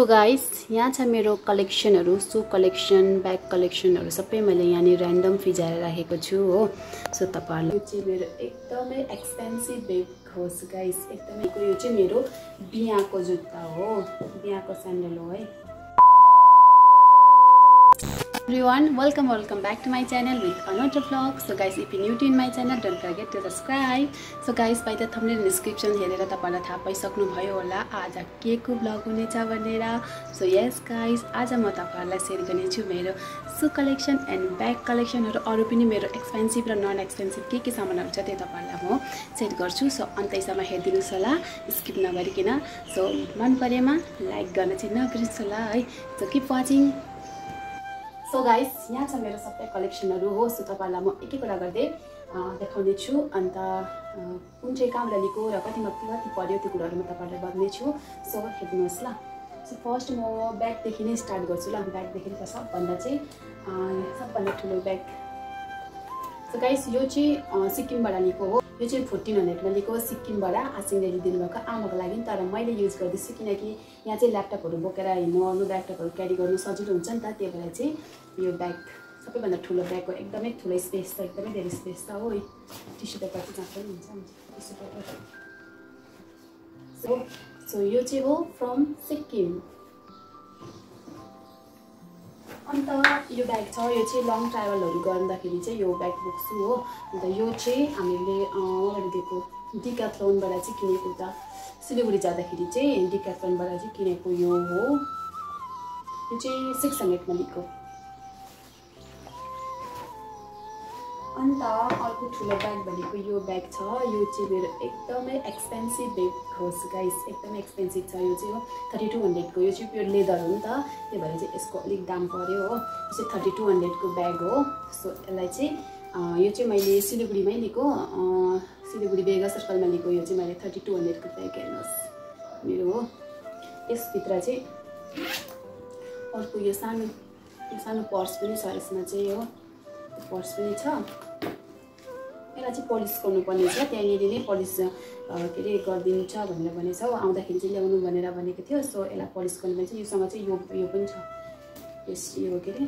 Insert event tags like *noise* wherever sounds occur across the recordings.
So guys यहाँ छ मेरो कलेक्सनहरू सु कलेक्सन ब्याग कलेक्सनहरू सबै मैले यहाँनिर ऱ्यान्डम फिजाएर राखेको छु हो। सो तपाईँहरूले यो चाहिँ मेरो एकदमै एक्सपेन्सिभ ब्याग होस् गाइस एकदमै यो चाहिँ मेरो बिहाको जुत्ता हो बिहाको स्यान्डल हो है। Everyone. Welcome welcome back to my channel with another vlog. So guys if you're new to in my channel don't forget to subscribe. So guys by the thumbnail description हेरेर तपाईँलाई थाहा पाइसक्नुभयो होला आज के को भ्लग हुनेछ भनेर सो यस गाइस आज म तपाईँहरूलाई सेयर गर्नेछु मेरो सु कलेक्सन एन्ड ब्याग कलेक्सनहरू अरू पनि मेरो एक्सपेन्सिभ र नन एक्सपेन्सिभ के के सामानहरू छ त्यो तपाईँहरूलाई म सेयर गर्छु सो अन्तैसम्म हेरिदिनुहोस् होला स्किप नगरिकन सो मन परेमा लाइक गर्न चाहिँ नबिर्नुहोस् होला है so keep watching so guys यहाँ छ मेरो सबै कलेक्सनहरू हो सो तपाईँहरूलाई म एक एकवटा गर्दै देखाउने छु अन्त कुन चाहिँ कहाँबाट लिएको र कतिमा कति पऱ्यो त्यो कुराहरू म तपाईँहरूलाई गर्नेछु सो हेर्नुहोस् ल। सो फर्स्ट म ब्यागदेखि नै स्टार्ट गर्छु ल। ब्यागदेखि त सबभन्दा चाहिँ सबभन्दा ठुलो ब्याग सो गाइस यो चाहिँ सिक्किमबाट लिएको हो। यो चाहिँ फोर्टिन हन्ड्रेडमा लिएको सिक्किमबाट आसिङले दिनुभएको आमाको लागि तर मैले युज गर्दैछु किनकि यहाँ चाहिँ ल्यापटपहरू बोकेर हिँड्नु अरू ल्यापटपहरू क्यारी गर्नु सजिलो हुन्छ नि त त्यही भएर चाहिँ यो ब्याग सबैभन्दा ठुलो ब्याग हो एकदमै ठुलो स्पेस छ एकदमै धेरै स्पेस छ हो। टिस्यु पेपर चाहिँ जहाँ पनि हुन्छ टिस्यु पेपर। सो सो यो चाहिँ हो फ्रम सिक्किम। अन्त यो ब्याग छ यो चाहिँ लङ ट्राभलहरू गर्दाखेरि चाहिँ यो ब्याग बोक्छु हो। अन्त यो चाहिँ हामीले अगाडि दिएको डिकाथलोनबाट चाहिँ किनेको त सिलगढी जाँदाखेरि चाहिँ डिकाथलोनबाट चाहिँ किनेको यो हो। यो चाहिँ सिक्स हन्ड्रेडमा लिएको अन्त अर्को ठुलो ब्याग भनेको यो ब्याग छ। यो चाहिँ मेरो एकदमै एक्सपेन्सिभ ब्याग होस् गाइस एकदमै एक्सपेन्सिभ छ यो चाहिँ हो। थर्टी टू हन्ड्रेडको यो चाहिँ प्योर लेदर हो नि त। त्यही भएर चाहिँ यसको अलिक दाम पऱ्यो हो। यो चाहिँ थर्टी टू हन्ड्रेडको ब्याग हो। सो यसलाई चाहिँ यो चाहिँ मैले सिलगढीमै लिएको। सिलगढी बेगा सर्कलमा लिएको। यो चाहिँ मैले थर्टी टू हन्ड्रेडको ब्याग हेर्नुहोस्। मेरो हो। यसभित्र चाहिँ अर्को यो सानो यो सानो पर्स पनि छ। यसमा चाहिँ हो। पर्स पनि छ। यसलाई चाहिँ पलिस गर्नुपर्ने छ। त्यहाँनिर नै पलिस के अरे गरिदिन्छ भनेर भनेछ हो आउँदाखेरि चाहिँ ल्याउनु भनेर भनेको थियो। सो यसलाई पलिस गर्नुपर्ने छ। योसँग चाहिँ यो यो पनि छ। यस यो के अरे?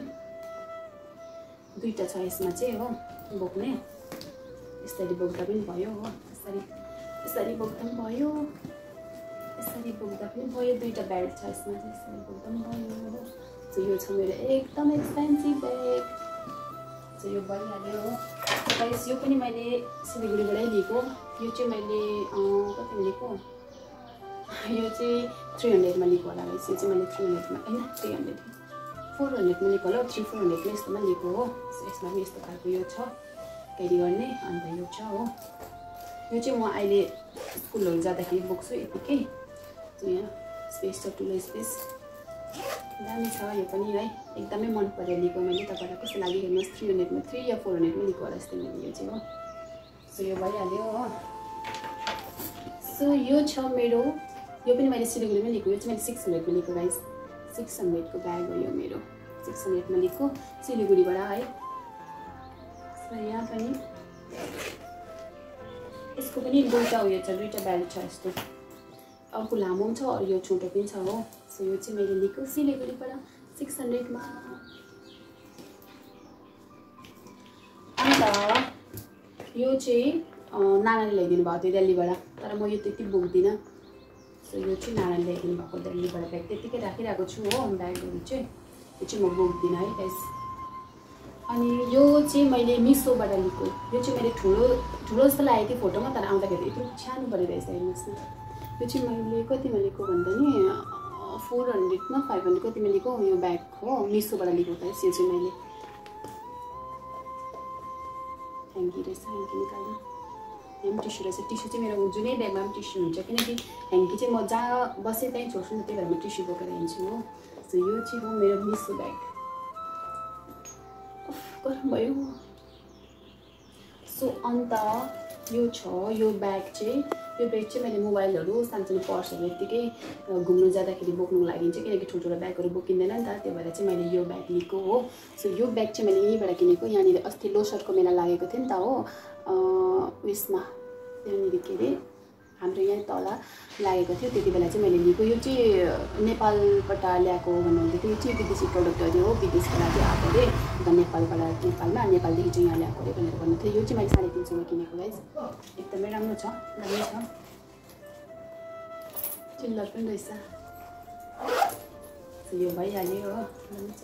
दुईवटा छ यसमा चाहिँ हो बोक्ने। यसरी बोक्दा पनि भयो हो। यसरी यसरी बोक्दा पनि भयो। यसरी बोक्दा पनि भयो। दुईवटा बेल्ट छ यसमा चाहिँ। यसरी बोक्दा पनि भयो। यो छ मेरो एकदम एक्सपेन्सिभ ब्याग सो यो भइहाल्यो हो। गाइस यो पनि मैले सिलगढीबाटै लिएको। यो चाहिँ मैले कतिमा लिएको? *laughs* यो चाहिँ थ्री हन्ड्रेडमा लिएको होला गाइस यो चाहिँ मैले थ्री हन्ड्रेडमा होइन? थ्री हन्ड्रेड फोर हन्ड्रेडमा लिएको होला थ्री फोर हन्ड्रेडमा यस्तोमा लिएको हो। यसमा पनि यस्तो खालको यो छ। क्यारी गर्ने अन्त यो छ हो। यो चाहिँ म अहिले स्कुलहरू जाँदाखेरि बोक्छु यतिकै। यहाँ स्पेस छ ठुलो स्पेस दामी छ यो पनि है। एकदमै मन पऱ्यो लिएको मैले तपाईँलाई। कस्तो लाग्यो हेर्नुहोस् थ्री हन्ड्रेडमा थ्री या फोर हन्ड्रेडमा लिएको होला जस्तै मैले यो चाहिँ हो। सो यो भइहाल्यो हो। सो यो छ मेरो यो पनि मैले सिलगढीमा लिएको यो चाहिँ मैले सिक्स हन्ड्रेडमा लिएको गाइस सिक्स हन्ड्रेडको ब्याग हो यो मेरो। सिक्स हन्ड्रेडमा लिएको सिलगढीबाट है। सो यहाँ पनि यसको पनि दुईवटा उयो छ दुईवटा ब्याग छ यस्तो। अर्को लामो पनि छ अरू यो छोटो पनि छ हो। सो यो चाहिँ मैले लिएको सिलगढीबाट सिक्स हन्ड्रेडमा अन्त यो चाहिँ नानाले ल्याइदिनु भएको थियो दिल्लीबाट तर म यो त्यति बोक्दिनँ सो यो चाहिँ नानाले ल्याइदिनु भएको दिल्लीबाट ब्याग त्यतिकै राखिरहेको छु हो ब्यागहरू चाहिँ यो चाहिँ म बोक्दिनँ है गाइस अनि यो चाहिँ मैले मिसोबाट लिएको यो चाहिँ मैले ठुलो ठुलो जस्तो लागेको थिएँ फोटोमा तर आउँदाखेरि यत्रो सानो परेर रहेछ हेर्नुहोस् न यो चाहिँ मैले कतिमा लिएको भन्दा नि फोर हन्ड्रेडमा फाइभ हन्ड्रेड कतिमा लिएको यो ब्याग हो मिसोबाट लिएको त चाहिँ मैले। ह्याङ्की रहेछ ह्याङ्की निकाल्नु। यहाँ पनि टिस्यु रहेछ। टिस्यु चाहिँ मेरो जुनै ब्यागमा पनि टिस्यु हुन्छ किनकि ह्याङ्की चाहिँ म जहाँ बसेँ त्यहीँ छोड्छु नि त्यही भएर म टिस्यु बोकेर हिँड्छु हो। सो यो चाहिँ हो मेरो मिसो ब्याग। गरम भयो। सो अन्त यो छ यो ब्याग चाहिँ यो ब्याग चाहिँ मैले मोबाइलहरू सानसानो पर्सहरू यत्तिकै घुम्नु जाँदाखेरि बोक्नुको लागि चाहिँ किनकि ठुल्ठुलो ब्यागहरू बोकिँदैन नि त। त्यो भएर चाहिँ मैले यो ब्याग लिएको हो। सो यो ब्याग चाहिँ मैले यहीँबाट किनेको। यहाँनिर अस्ति लोसरको मेला लागेको थियो नि त हो। उयसमा त्यहाँनिर के अरे? हाम्रो यहाँ तल लागेको थियो त्यति बेला चाहिँ मैले लिएको। यो चाहिँ नेपालबाट ल्याएको भन्नुहुँदै थियो। यो चाहिँ विदेशी प्रडक्टहरू हो विदेशबाट चाहिँ आएको अरे। अन्त नेपालबाट नेपालमा नेपालदेखि चाहिँ यहाँ ल्याएको अरे भनेर भन्नुहुन्थ्यो यो चाहिँ मैले साढे तिन सौमा किनेको गाइज एकदमै राम्रो छ राम्रै छ। चिल्लर पनि रहेछ। यो भइहाल्यो हो। राम्रो छ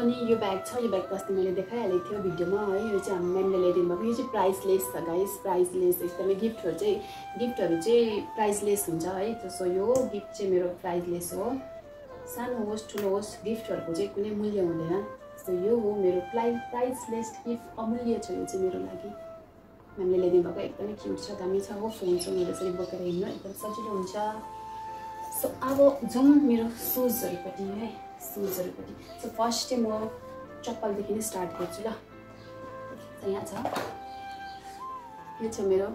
अनि यो ब्याग छ यो ब्याग त अस्ति मैले देखाइहालेको थियो भिडियोमा है यो चाहिँ म्यामले ल्याइदिनु भएको यो चाहिँ प्राइसलेस छ गाइस प्राइसलेस एकदमै गिफ्टहरू चाहिँ गिफ्टहरू चाहिँ प्राइसलेस हुन्छ है सो यो गिफ्ट चाहिँ मेरो प्राइसलेस हो। सानो होस् ठुलो होस् गिफ्टहरूको चाहिँ कुनै मूल्य हुँदैन। सो यो हो मेरो प्राइ प्राइसलेस गिफ्ट अमूल्य छ यो चाहिँ मेरो लागि। म्यामले ल्याइदिनु भएको एकदमै क्युट छ दामी छ हो फोनसँग यसरी बोकेर हिँड्नु एकदम सजिलो हुन्छ। सो अब जाउँ मेरो सुजहरूपट्टि है। सुजहरूपट्टि। सो फर्स्ट चाहिँ म चप्पलदेखि नै स्टार्ट गर्छु ल। यहाँ छ। यो छ मेरो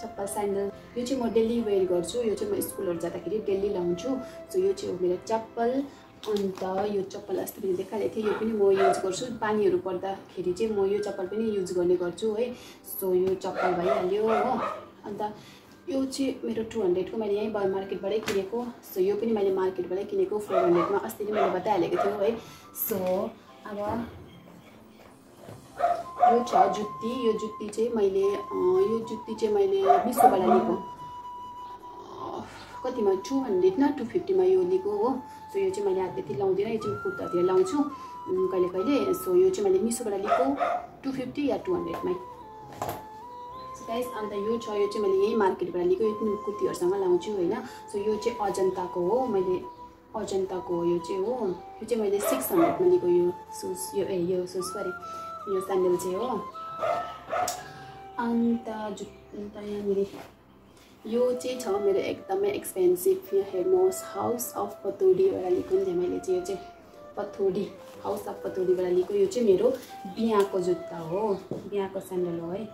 चप्पल स्यान्डल यो चाहिँ म डेली वेयर गर्छु। यो चाहिँ म स्कुलहरू जाँदाखेरि डेली लाउँछु। सो यो चाहिँ हो मेरो चप्पल। अन्त यो चप्पल अस्ति पनि देखाएको थिएँ। यो पनि म युज गर्छु। पानीहरू पर्दाखेरि चाहिँ म यो चप्पल पनि युज गर्ने गर्छु है। सो यो चप्पल भइहाल्यो हो। अन्त यो चाहिँ मेरो टु हन्ड्रेडको मैले यहीँ बर मार्केटबाटै किनेको सो यो पनि मैले मार्केटबाटै किनेको फोर हन्ड्रेडमा अस्ति नै मैले बताइहालेको थियो है। सो अब यो छ जुत्ती यो जुत्ती चाहिँ मैले यो जुत्ती चाहिँ मैले मिसोबाट लिएको। कतिमा? टु हन्ड्रेड न? टु फिफ्टीमा यो लिएको हो। सो यो चाहिँ मैले त्यति लाउँदिनँ यो चाहिँ कुर्तातिर लाउँछु। कहिले कहिले? सो यो चाहिँ मैले मिसोबाट लिएको। टु फिफ्टी या टु हन्ड्रेडमै गाइस अन्त यो छ यो चाहिँ मैले यही मार्केटबाट लिएको यो कुर्तीहरूसँग लाउँछु होइन। सो यो चाहिँ अजन्ताको हो मैले अजन्ताको यो चाहिँ हो। यो चाहिँ मैले सिक्स हन्ड्रेडमा लिएको यो सुज यो ए यो सुज परे यो स्यान्डल चाहिँ हो। अन्त जुत अन्त यहाँनिर यो चाहिँ छ मेरो एकदमै एक्सपेन्सिभ यो हेर्नुहोस् हाउस अफ पतौडीबाट लिएको नि मैले चाहिँ यो चाहिँ पथौडी हाउस अफ पतौडीबाट लिएको यो चाहिँ मेरो बिहाको जुत्ता हो बिहाको स्यान्डल हो है।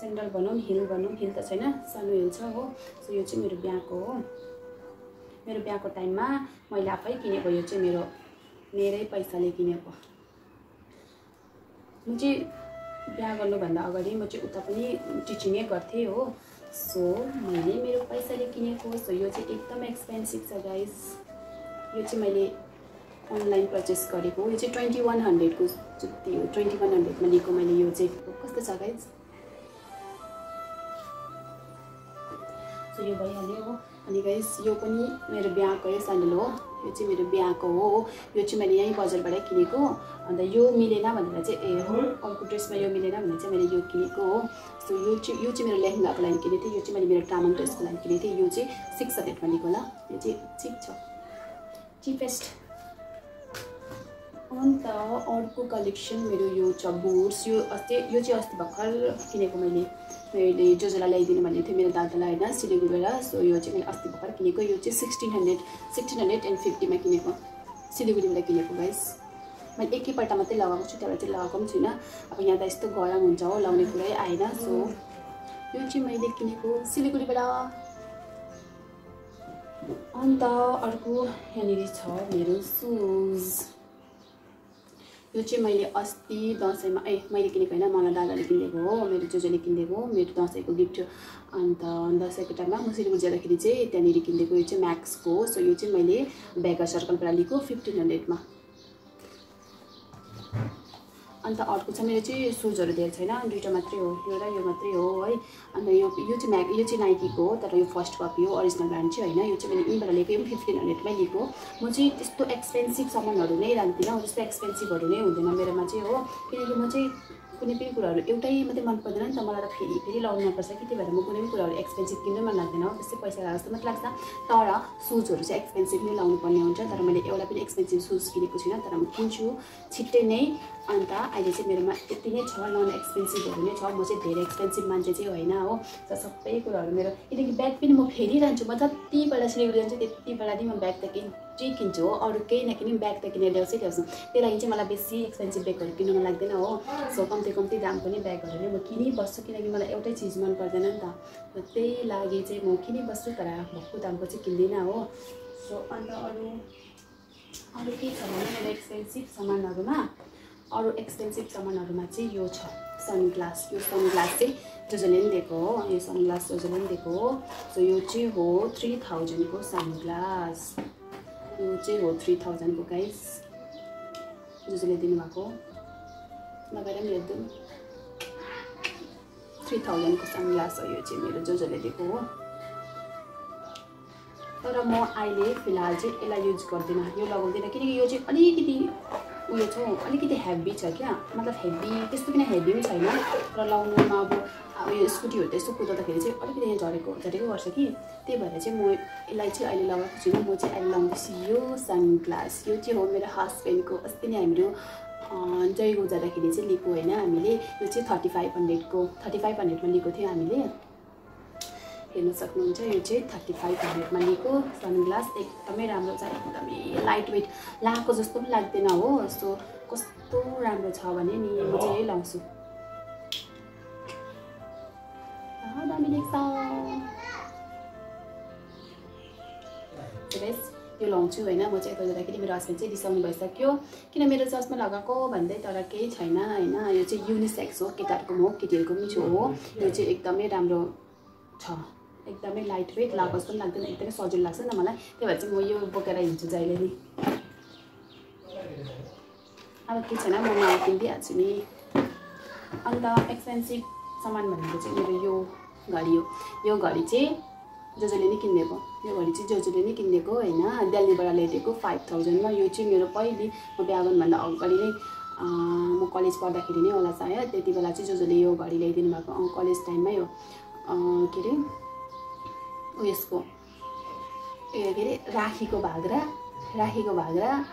सेन्डल भनौँ हिल भनौँ हिल त छैन सानो हिल छ हो। सो यो चाहिँ मेरो बिहाको हो। मेरो बिहाको टाइममा मैले आफै किनेको यो चाहिँ मेरो मेरै पैसाले किनेको। म चाहिँ बिहा गर्नुभन्दा अगाडि म चाहिँ उता पनि टिचिङै गर्थेँ हो। सो मैले मेरो पैसाले किनेको सो यो चाहिँ एकदम एक्सपेन्सिभ छ गाइस यो चाहिँ मैले अनलाइन पर्चेस गरेको यो चाहिँ ट्वेन्टी वान हन्ड्रेडको जुत्ती हो ट्वेन्टी वान हन्ड्रेडमा लिएको मैले यो चाहिँ। कस्तो छ गाइस सो यो भइहाल्यो हो। अनि गाइस यो पनि मेरो बिहाको स्यान्डल हो। यो चाहिँ मेरो बिहाको हो यो चाहिँ मैले यहीँ बजारबाटै किनेको अन्त यो मिलेन भनेर चाहिँ ए अर्को ड्रेसमा यो मिलेन भनेर चाहिँ मैले यो किनेको हो। सो यो चाहिँ यो चाहिँ मेरो लेहेङ्गाको लागि किनेको थिएँ। यो चाहिँ मैले मेरो तामाङ ड्रेसको लागि किनेको थिएँ। यो चाहिँ सिक्स हन्ड्रेडमा लिएको होला। यो चाहिँ चिप छ। चिपेस्ट अन्त अर्को कलेक्सन मेरो यो छ बुट्स यो अस्ति यो चाहिँ अस्ति भर्खर किनेको मैले। मैले जो जसलाई ल्याइदिनु भनेको थियो मेरो दादालाई होइन सिलगढीबाट सो यो चाहिँ मैले अस्ति भर्खर किनेको यो चाहिँ sixteen hundred sixteen hundred and फिफ्टीमा किनेको सिलगढीबाट किनेको गाइस मैले एकैपल्ट मात्रै लगाएको छु त्यहाँबाट चाहिँ लगाएको पनि छुइनँ। अब यहाँ त यस्तो गरम हुन्छ हो लाउने कुरै आएन सो यो चाहिँ मैले किनेको सिलगढीबाट। अन्त अर्को यहाँनिर छ मेरो सुज यो चाहिँ मैले अस्ति दसैँमा ए मैले किनेको होइन मलाई दादाले किनिदिएको हो मेरो जोजोले किनिदिएको हो मेरो दसैँको गिफ्ट अन्त दसैँको टाइममा म सिलगढी जाँदाखेरि चाहिँ त्यहाँनिर किनिदिएको यो चाहिँ म्याक्सको हो। सो यो चाहिँ मैले बेगर सर्कलबाट लिएको फिफ्टिन हन्ड्रेडमा अन्त अर्को छ मेरो चाहिँ सुजहरू धेरै छैन। दुइटा मात्रै हो यो र यो मात्रै हो है। अन्त यो यो चाहिँ म्याग यो चाहिँ नाइकीको हो तर यो फर्स्ट कपी हो अरिजिनल ब्रान्ड चाहिँ होइन। यो चाहिँ मैले यहीँबाट लिएको यो पनि फिफ्टिन हन्ड्रेडमै लिएको। म चाहिँ त्यस्तो एक्सपेन्सिभ सामानहरू नै राख्दिनँ त्यस्तो एक्सपेन्सिभहरू नै हुँदैन मेरोमा चाहिँ हो। किनकि म चाहिँ कुनै पनि कुराहरू एउटै मात्रै मन पर्दैन नि त मलाई त फेरि। फेरि लगाउनु मनपर्छ कि त्यही भएर म कुनै पनि कुराहरू एक्सपेन्सिभ किन्नु मन लाग्दैन हो। त्यस्तै पैसा लगाएको जस्तो मात्रै लाग्छ। तर सुजहरू चाहिँ एक्सपेन्सिभ नै लाउनु पर्ने हुन्छ। तर मैले एउटा पनि एक्सपेन्सिभ सुज किनेको छुइनँ। तर म किन्छु छिट्टै नै। अन्त अहिले चाहिँ मेरोमा यति नै छ। नन एक्सपेन्सिभहरू नै छ। म चाहिँ धेरै एक्सपेन्सिभ मान्छे चाहिँ होइन हो। त सबै कुराहरू मेरो किनकि ब्याग पनि म फेरिरहन्छु म जतिपल्ट सिलगढी जान्छु त्यतिपल्ट नै म ब्याग त किन्छु किन्छु हो अरू केही नकिने ब्याग त किनेर ल्याउँछै ल्याउँछु। त्यही लागि चाहिँ मलाई बेसी एक्सपेन्सिभ ब्यागहरू किन्नु मन लाग्दैन हो। सो कम्ती कम्ती दाम पनि ब्यागहरू नै म किनिबस्छु किनकि मलाई एउटै चिज मन पर्दैन नि त। त्यही लागि चाहिँ म किनिबस्छु तर भक्कु दामको चाहिँ किन्दिनँ हो। सो अन्त अरू अरू के छ भने मेरो एक्सपेन्सिभ सामानहरूमा? अरू एक्सपेन्सिभ सामानहरूमा चाहिँ यो छ सनग्लास यो सनग्लास चाहिँ जो जसले पनि दिएको हो यो सनग्लास जो जसले पनि दिएको हो। सो यो चाहिँ हो थ्री थाउजन्डको सनग्लास यो चाहिँ हो थ्री थाउजन्डको गाइस जसले दिनुभएको लगाएर पनि हेरिदिउँ थ्री थाउजन्डको सनग्लास हो यो चाहिँ मेरो जसले दिएको हो। तर म अहिले फिलहाल चाहिँ यसलाई युज गर्दिनँ यो लगाउँदिनँ। किनकि यो चाहिँ अलिकति उयो छ अलिकति हेभी छ क्या? मतलब हेभी त्यस्तो किन हेभी पनि छैन। र लाउनुमा अब उयो स्कुटीहरू त्यस्तो कुदाउँदाखेरि चाहिँ अलिकति यहाँ झरेको झरेको गर्छ कि। त्यही भएर चाहिँ म यसलाई चाहिँ अहिले लगाएको छुइनँ म चाहिँ अहिले लगाउँदैछु यो सनग्लास यो चाहिँ हो मेरो हस्बेन्डको अस्ति नै हामीहरू जयगो जाँदाखेरि चाहिँ लिएको होइन हामीले। यो चाहिँ थर्टी फाइभ हन्ड्रेडको थर्टी फाइभ हन्ड्रेडमा लिएको थियो हामीले। हेर्न सक्नुहुन्छ। यो चाहिँ थर्टी फाइभ हन्ड्रेडमा लिएको सनग्लास एकदमै राम्रो छ एकदमै लाइट वेट लगाएको जस्तो पनि लाग्दैन हो। यस्तो कस्तो राम्रो छ भने नि म चाहिँ यही लाउँछु दामी देख्छ। यो लाउँछु होइन। म चाहिँ यता जाँदाखेरि मेरो हस्बेन्ड चाहिँ रिसाउनु भइसक्यो। किन मेरो चस्मा लगाएको भन्दै तर केही छैन होइन। यो चाहिँ युनिसेक्स हो केटाहरूको हो केटीहरूको पनि छु हो। यो चाहिँ एकदमै राम्रो छ। एकदमै लाइट वेट लगाएको जस्तो पनि लाग्दैन एकदमै सजिलो लाग्छ नि मलाई। त्यही भएर चाहिँ म यो बोकेर हिँड्छु जहिले नि अब के छैन म मलाई किनिदिइहाल्छु नि। अन्त एक्सपेन्सिभ सामान भनेको चाहिँ मेरो यो घडी हो। यो घडी चाहिँ जो जसले नै किनिदिएको। यो घडी चाहिँ जो जसले नै किनिदिएको होइन। दिल्लीबाट ल्याइदिएको फाइभ थाउजन्डमा यो चाहिँ मेरो पहिले म बिहा गर्नुभन्दा अगाडि नै म कलेज पढ्दाखेरि नै होला सायद। त्यति बेला चाहिँ जो जसले यो घडी ल्याइदिनु भएको कलेज टाइममै हो। के अरे? उयसको उयो के अरे राखीको भाग र राखीको भाग र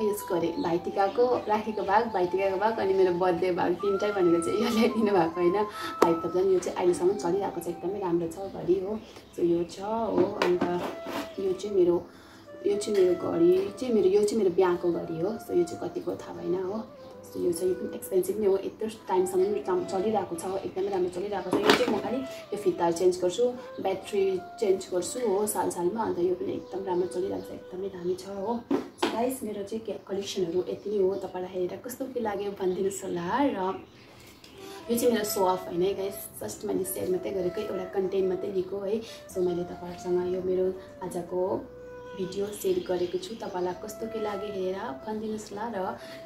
उयसको अरे भाइटिकाको राखीको भाग भाइटिकाको भाग अनि मेरो बर्थडे भाग तिनटै भनेको चाहिँ यो ल्याइदिनु भएको होइन। फाइभ थाउजन्ड यो चाहिँ अहिलेसम्म चलिरहेको छ एकदमै राम्रो छ घडी हो। सो यो छ हो अन्त यो चाहिँ मेरो यो चाहिँ मेरो घडी चाहिँ मेरो यो चाहिँ मेरो बिहाको घडी हो। सो यो चाहिँ कतिको थाहा भएन हो। सो यो चाहिँ पनि एक्सपेन्सिभ नै हो। यत्रो टाइमसम्म चलिरहेको छ एकदमै राम्रो चलिरहेको छ। यो चाहिँ म खालि यो फिताहरू चेन्ज गर्छु ब्याट्री चेन्ज गर्छु हो साल सालमा अन्त यो पनि एकदम राम्रो चलिरहेको छ एकदमै दामी छ हो। गाइस मेरो चाहिँ कलेक्सनहरू यति नै हो। तपाईँलाई हेरेर कस्तो के लाग्यो भनिदिनुहोस् होला र यो चाहिँ मेरो सो अफ होइन गाइस जस्ट मैले सेयर मात्रै गरेको एउटा कन्टेन्ट मात्रै लिएको है। सो मैले तपाईँहरूसँग यो मेरो आजको भिडियो सेयर गरेको छु। तपाईँलाई कस्तो के लाग्यो हेरेर भनिदिनुहोस् होला र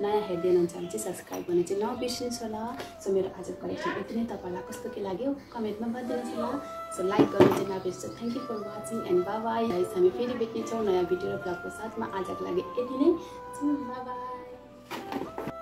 नयाँ हेर्दै हुनुहुन्छ भने चाहिँ सब्सक्राइब गर्न चाहिँ नबिर्सिनुहोस् होला सो मेरो आज कलेक्सन यति नै। तपाईँलाई कस्तो के लाग्यो कमेन्टमा भनिदिनुहोस् होला सो लाइक गर्नु चाहिँ नबिर्सु thank you for watching and bye guys हामी फेरि भेट्नेछौँ नयाँ भिडियो र ब्लगको साथमा। आजको लागि यति नै। बाई